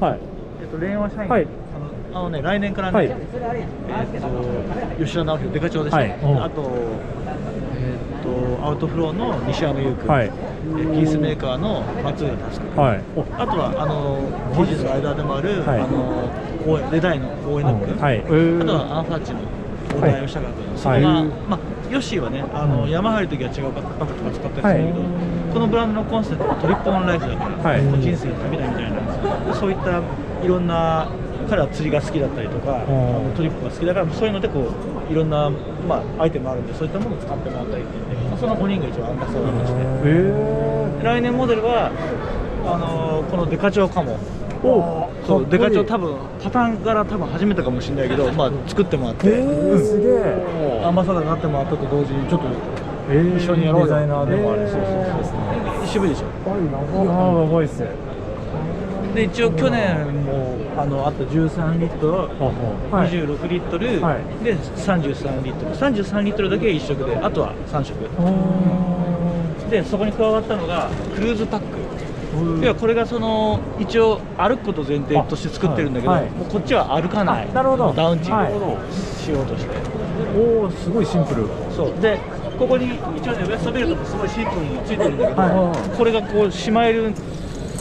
はい。えっと、令和社員、はい。あのあのね、来年からね、はい。えっと、吉田直樹、デカ長でした、はい。うん。あと、えっと、アウトフローの西山優君、はい。えピースメーカーの松浦佑君、はい。あとはあのジズの間でもある、はい。あの応援レダイの応援の君、はい。あとはアンファッチの大田吉高君、そこが、はいまあ、ヨッシーはね、あの山入るときは違うバッグとか使ったりするけど、はい。このブランドのコンセプトはトリップオンライフだから、はい。人生に旅だみたいな、そういったいろんな、彼は釣りが好きだったりとか、あのトリップが好きだから、そういうのでこういろんな、まあ、アイテムあるんで、そういったものを使ってもらったりって言って、まあその5人が一応アンバサダーとして。え来年モデルはあのーこのデカチョウカモおそうデカチョウ多分分パターンから多分初めてかもしれないけど、まあ、作ってもらって、えー、すげえ。アンバサダーになってもらったと同時にちょっとえー。一緒にやろうよデザイナーでもあるそうそうそうですね渋いでしょ。いやいっすで一応去年もあのあった13リットル、はい。26リットル、はい。で33リットル。33リットルだけ1色であとは3色。でそこに加わったのがクルーズパック要はこれがその一応歩くこと前提として作ってるんだけど、あはい。もうこっちは歩かない。あなるほど。ダウンチはい。しようとして、おおすごいシンプル。そう。でここに一応ねウエストベルトもすごいシンプルについてるんだけど、はい。これがこうしまえる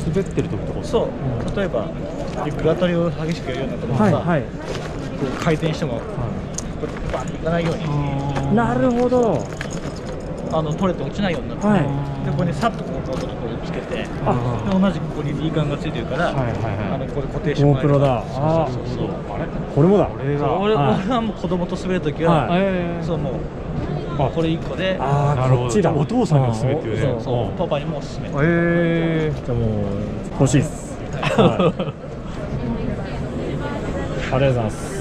滑ってる時とか。そう。例えばリュック当たりを激しくやるようになったらさ、はいはい。こう回転してもこれバンっていかないように。なるほどあの取れて落ちないようになって、はい。でここにさっとこうこうこうつけてであ同じくここに D カンがついてるから、はいはいはい。あのここで固定してもらえるだ。あそうそうそう。これもだ。俺,、はい俺はもう子供と滑るときは、はい。そうもうこれ1個でああこっちだ。お父さんにおすすめっていうね。そうそうパパにもおすすめ。ええじゃあもう欲しいっす、はい、ありがとうございます。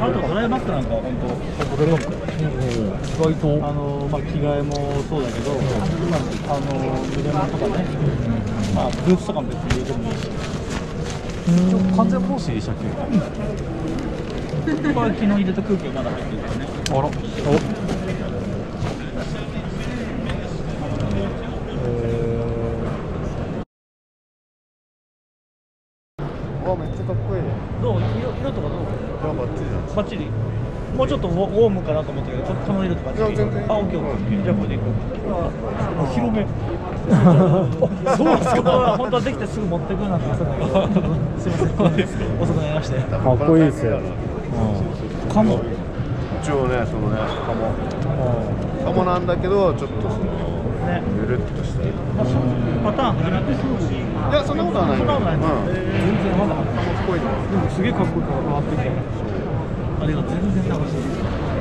あとドライバッグなんかは本当ドライバッグ意外とあのまあ、着替えもそうだけど、まあ、あの腕間とかね、まあ、ブーツとかも別に入れてもいいし、完全防水でしたっけこれ昨日入れた空気がまだ入ってるからね。あらわめっちゃかっこいいどう？色色とかどう？じゃあバッチリだバッチリもうちょっとウォームかなと思ったけど、ここの色とバッチリいや全然あ、オッケーオッケー。じゃあこれでいこう。お披露目そうですか。本当はできてすぐ持ってくるなんて言ってたんだけど、すみません。遅くなりまして。かっこいいっすよ、かも。一応ねそのねカモカモなんだけどちょっとそのね。ぬるっとしたいまあ、そうパターン始まってすぐに。やそんなことはないそんなことない。うんもすげえかっこよく変わってきて。ありがとう。全然楽しい。